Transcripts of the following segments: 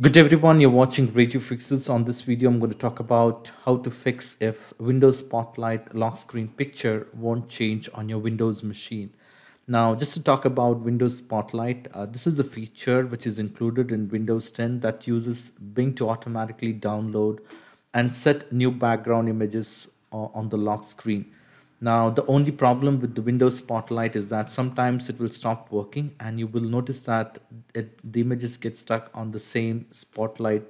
Good day everyone, you're watching Ray Tube Fixes. On this video, I'm going to talk about how to fix if Windows Spotlight lock screen picture won't change on your Windows machine. Now, just to talk about Windows Spotlight, uh, this is a feature which is included in Windows 10 that uses Bing to automatically download and set new background images uh, on the lock screen. Now, the only problem with the Windows Spotlight is that sometimes it will stop working and you will notice that it, the images get stuck on the same Spotlight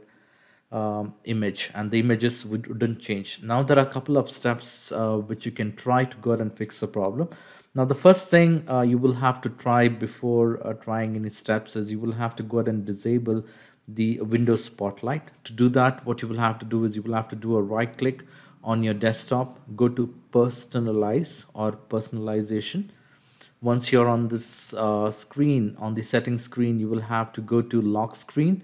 um, image and the images would, wouldn't change. Now, there are a couple of steps uh, which you can try to go ahead and fix the problem. Now, the first thing uh, you will have to try before uh, trying any steps is you will have to go ahead and disable the Windows Spotlight. To do that, what you will have to do is you will have to do a right click on your desktop go to personalize or personalization. Once you're on this uh, screen on the settings screen you will have to go to lock screen.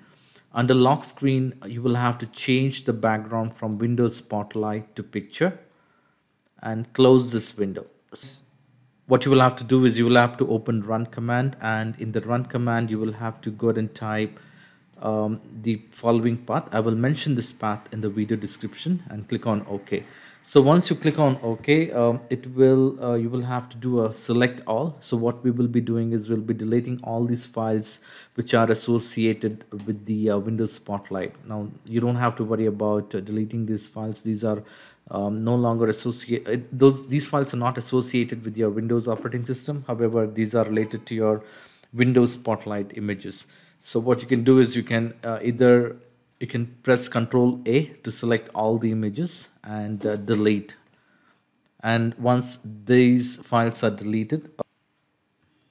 Under lock screen you will have to change the background from windows spotlight to picture and close this window. What you will have to do is you will have to open run command and in the run command you will have to go and type um, the following path. I will mention this path in the video description and click on OK. So once you click on OK, um, it will uh, you will have to do a select all. So what we will be doing is we'll be deleting all these files which are associated with the uh, Windows Spotlight. Now you don't have to worry about uh, deleting these files. These are um, no longer associated. Those these files are not associated with your Windows operating system. However, these are related to your Windows Spotlight images. So what you can do is you can uh, either you can press Control A to select all the images and uh, delete. And once these files are deleted,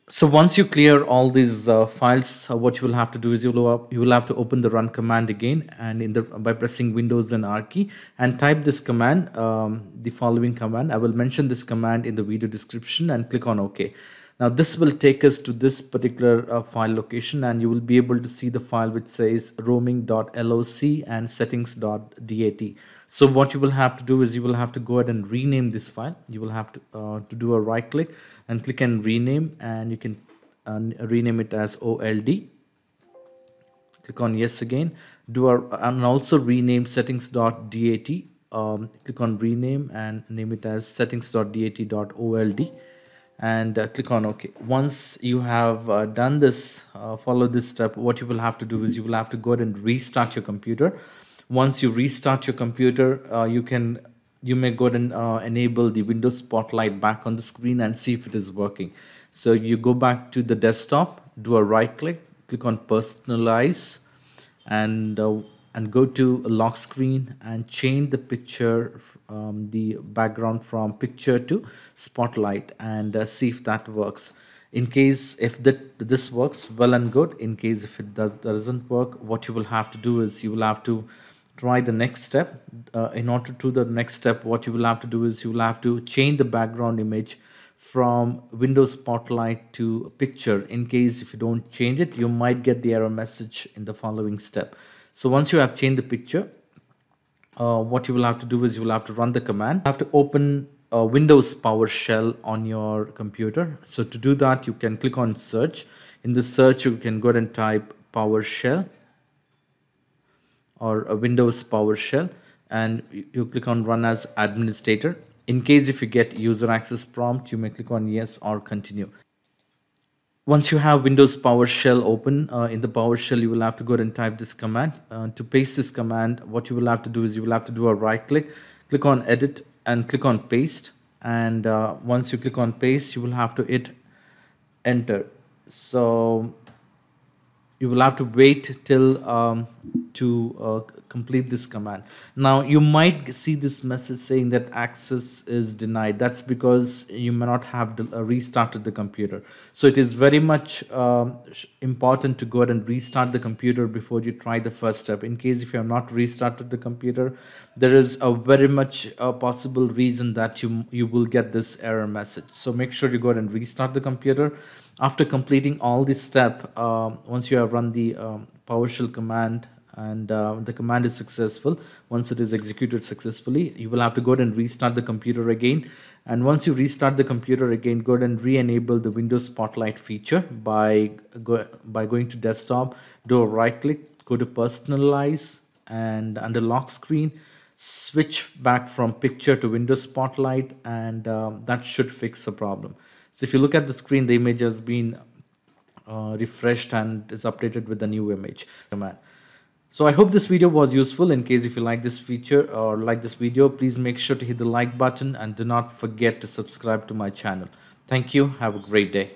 so once you clear all these uh, files, uh, what you will have to do is you will, you will have to open the run command again and in the by pressing Windows and R key and type this command, um, the following command. I will mention this command in the video description and click on OK. Now this will take us to this particular uh, file location and you will be able to see the file which says roaming.lock and settings.dat. So what you will have to do is you will have to go ahead and rename this file. You will have to, uh, to do a right click and click and rename and you can uh, rename it as OLD. Click on yes again. Do a, and also rename settings.dat. Um, click on rename and name it as settings.dat.old and uh, click on OK. Once you have uh, done this, uh, follow this step, what you will have to do is you will have to go ahead and restart your computer. Once you restart your computer, uh, you can you may go ahead and uh, enable the Windows Spotlight back on the screen and see if it is working. So you go back to the desktop, do a right click, click on personalize and uh, and go to lock screen and change the picture um, the background from picture to spotlight and uh, see if that works. In case if that this works well and good. In case if it does doesn't work what you will have to do is you will have to try the next step. Uh, in order to the next step what you will have to do is you will have to change the background image from windows spotlight to picture. In case if you don't change it you might get the error message in the following step so once you have changed the picture uh, what you will have to do is you will have to run the command. You have to open uh, Windows PowerShell on your computer. So to do that, you can click on search. In the search, you can go ahead and type PowerShell or a Windows PowerShell and you click on run as administrator. In case if you get user access prompt, you may click on yes or continue once you have Windows PowerShell open, uh, in the PowerShell, you will have to go ahead and type this command. Uh, to paste this command, what you will have to do is you will have to do a right click, click on edit and click on paste. And uh, once you click on paste, you will have to hit enter. So you will have to wait till um, to uh, complete this command. Now you might see this message saying that access is denied. That's because you may not have uh, restarted the computer. So it is very much um, important to go ahead and restart the computer before you try the first step. In case if you have not restarted the computer, there is a very much a possible reason that you, you will get this error message. So make sure you go ahead and restart the computer after completing all this step uh, once you have run the um, PowerShell command and uh, the command is successful. Once it is executed successfully you will have to go ahead and restart the computer again. And once you restart the computer again go ahead and re-enable the Windows Spotlight feature by go, by going to desktop do a right click go to personalize and under lock screen switch back from picture to windows spotlight and um, that should fix the problem. So if you look at the screen the image has been uh, refreshed and is updated with the new image. Command so I hope this video was useful. In case if you like this feature or like this video, please make sure to hit the like button and do not forget to subscribe to my channel. Thank you. Have a great day.